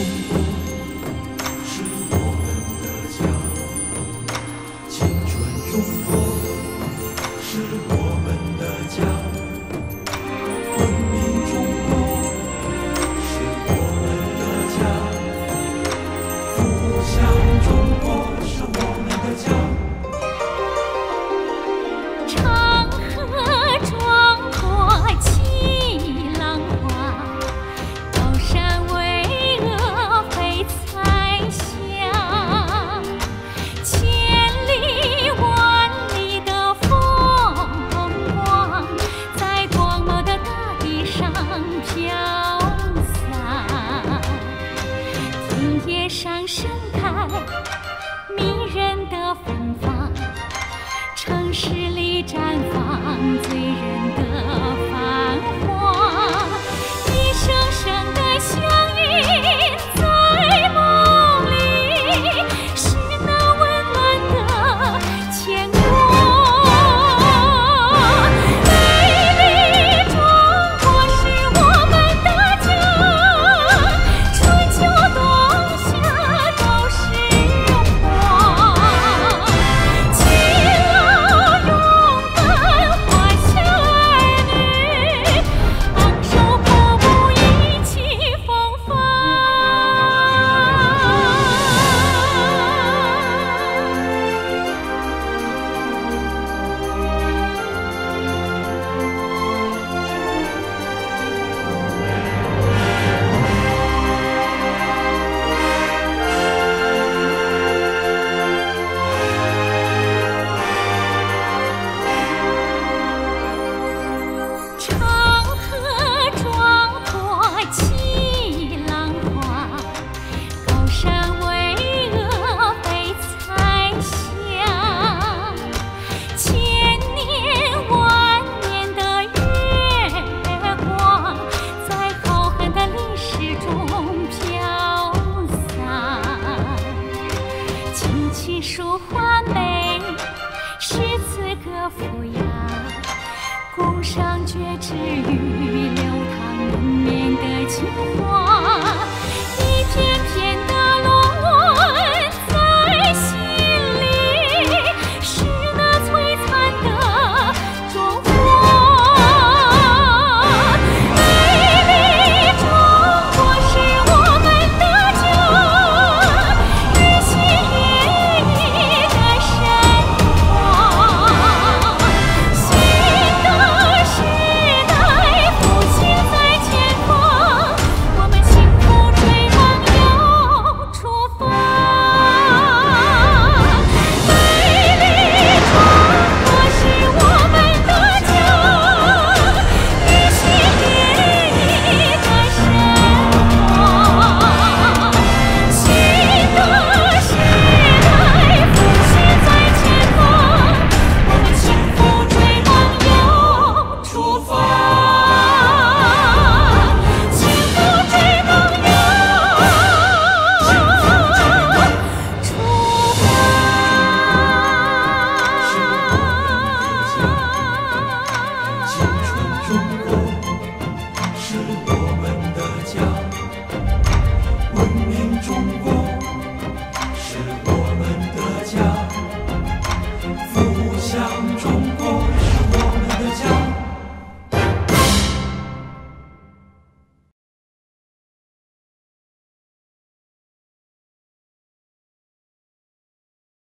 中国是我们的家青春中国是我们的家。文明中国是我们的家故乡中国是我们生。琴书画美诗词歌赋雅共赏绝句与